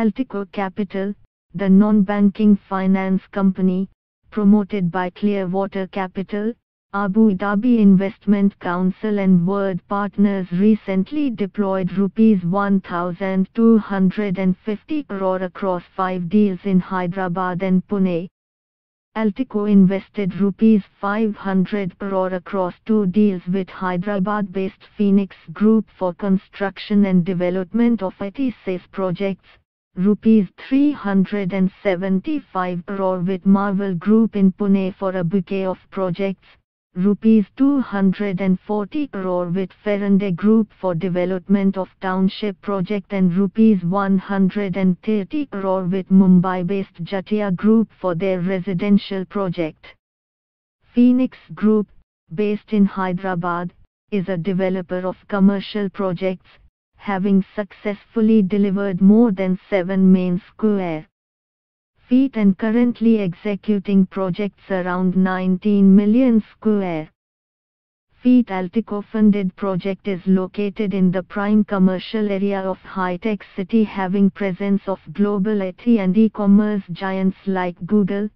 Altico Capital, the non-banking finance company, promoted by Clearwater Capital, Abu Dhabi Investment Council and Varde Partners recently deployed rupees 1250 crore across 5 deals in Hyderabad and Pune. Altico invested rupees 500 crore across two deals with Hyderabad-based Phoenix Group for construction and development of IT projects, rupees 375 crore with Marvel Group in Pune for a bouquet of projects, rupees 240 crore with Fernday Group for development of township project and rupees 130 crore with Mumbai-based Jatia Group for their residential project. Phoenix Group, based in Hyderabad, is a developer of commercial projects, having successfully delivered more than 7 main square feet and currently executing projects around 19 million square feet. Altico funded project is located in the prime commercial area of HITEC City having presence of global IT and e-commerce giants like Google,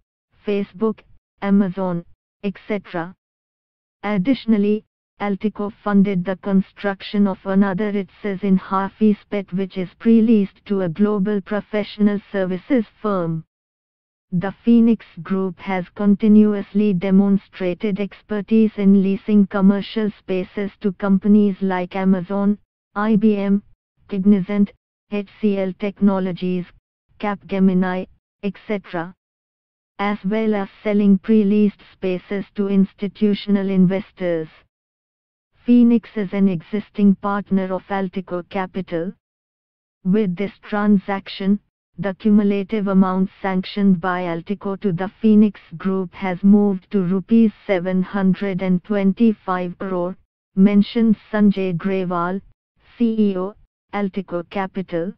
Facebook, Amazon, etc. Additionally, Altico funded the construction of another IT SEZ in Hafeezpet which is pre-leased to a global professional services firm. The Phoenix Group has continuously demonstrated expertise in leasing commercial spaces to companies like Amazon, IBM, Cognizant, HCL Technologies, Capgemini, etc. As well as selling pre-leased spaces to institutional investors. Phoenix is an existing partner of Altico Capital. With this transaction, the cumulative amount sanctioned by Altico to the Phoenix Group has moved to rupees 725 crore, mentioned Sanjay Grewal, CEO, Altico Capital.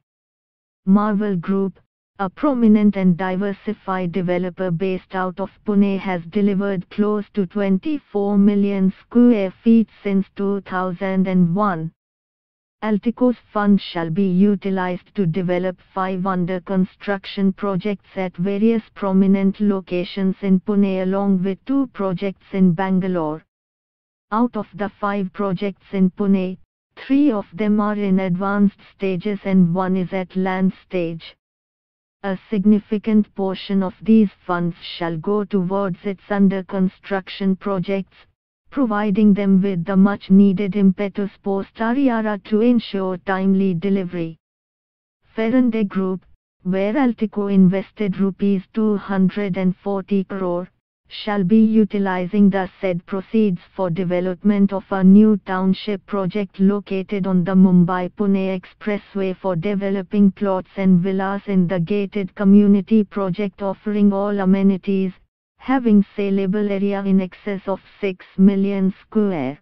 Marvel Group, a prominent and diversified developer based out of Pune has delivered close to 24 million square feet since 2001. Altico's fund shall be utilized to develop five under construction projects at various prominent locations in Pune along with two projects in Bangalore. Out of the five projects in Pune, three of them are in advanced stages and one is at land stage. A significant portion of these funds shall go towards its under construction projects, providing them with the much needed impetus post RERA to ensure timely delivery. Fernday Group, where Altico invested rupees 240 crore, shall be utilizing the said proceeds for development of a new township project located on the Mumbai-Pune Expressway for developing plots and villas in the gated community project offering all amenities, having saleable area in excess of 6 million square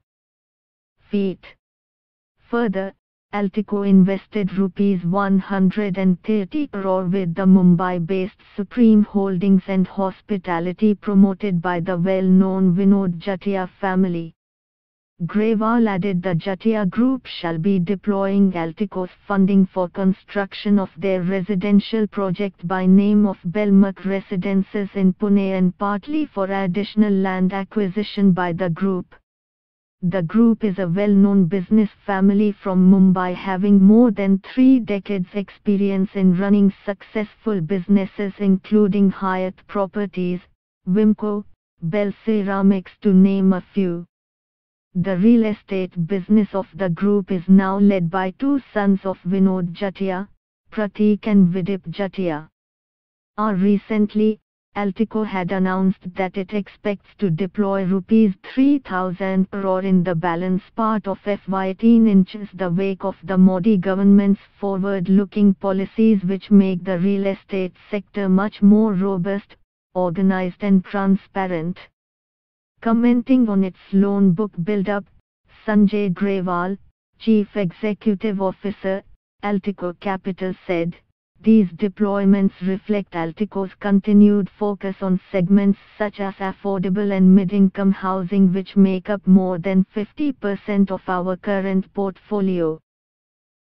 feet. Further, Altico invested rupees 130 crore with the Mumbai-based Supreme Holdings and Hospitality promoted by the well-known Vinod Jatia family. Grewal added the Jatia Group shall be deploying Altico's funding for construction of their residential project by name of Belmac Residences in Pune and partly for additional land acquisition by the group. The group is a well-known business family from Mumbai having more than three decades experience in running successful businesses including Hyatt Properties, Wimco, Bell Ceramics to name a few. The real estate business of the group is now led by two sons of Vinod Jatia, Pratik and Vidip Jatia. Are recently, Altico had announced that it expects to deploy rupees 3000 crore in the balance part of FY18 inches the wake of the Modi government's forward-looking policies which make the real estate sector much more robust, organized and transparent. Commenting on its loan book build-up, Sanjay Grewal, Chief Executive Officer, Altico Capital said, these deployments reflect Altico's continued focus on segments such as affordable and mid-income housing which make up more than 50% of our current portfolio.